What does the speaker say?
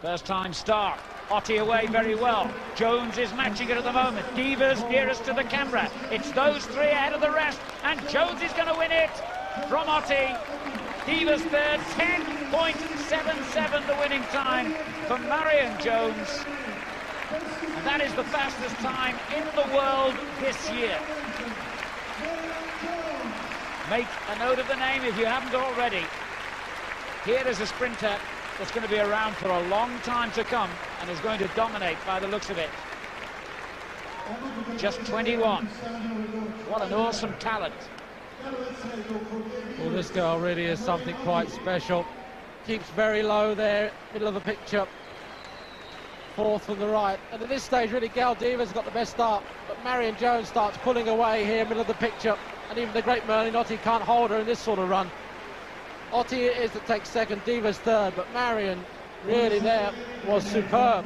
First time start. Ottey away very well. Jones is matching it at the moment. Devers nearest to the camera. It's those three ahead of the rest. And Jones is going to win it from Ottey. Devers third, 10.77 the winning time for Marion Jones. And that is the fastest time in the world this year. Make a note of the name if you haven't already. Here is a sprinter that's going to be around for a long time to come and is going to dominate by the looks of it. Just 21. What an awesome talent. Well, this girl really is something quite special. Keeps very low there, middle of the picture. Fourth from the right. And at this stage, really, Gail Devers got the best start. But Marion Jones starts pulling away here, middle of the picture. And even the great Merlene Ottey can't hold her in this sort of run. Ottey is to take second, Devers third, but Marion really there was superb.